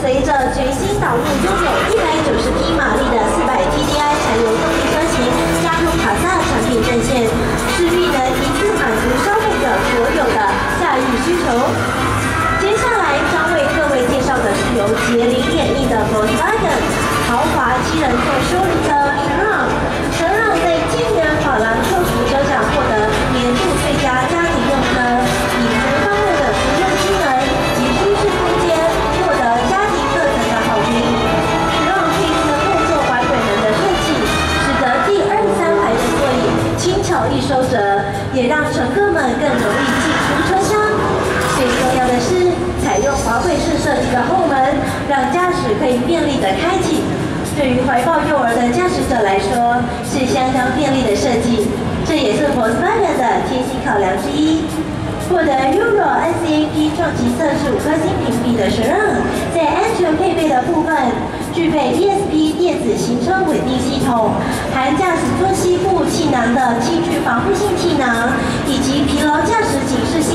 随着全新导入拥有一百九十匹马力的四百 TDI 柴油动力车型加入卡萨产品阵线，势必能一次满足消费者所有的驾驭需求。接下来将为各位介绍的是由杰林演绎的 Volkswagen 豪华七人座休旅车轻巧易收折，也让乘客们更容易进出车厢。最重要的是，采用滑轨式设计的后门，让驾驶可以便利的开启。对于怀抱幼儿的驾驶者来说，是相当便利的设计，这也是 Volkswagen 的贴心考量之一。获得 Euro NCAP 撞击测试五颗星评比的雪润在安全配备的部分，具备 ESP 电子行车稳定系统，含驾驶座膝的器具防护性技能，以及疲劳驾驶警示。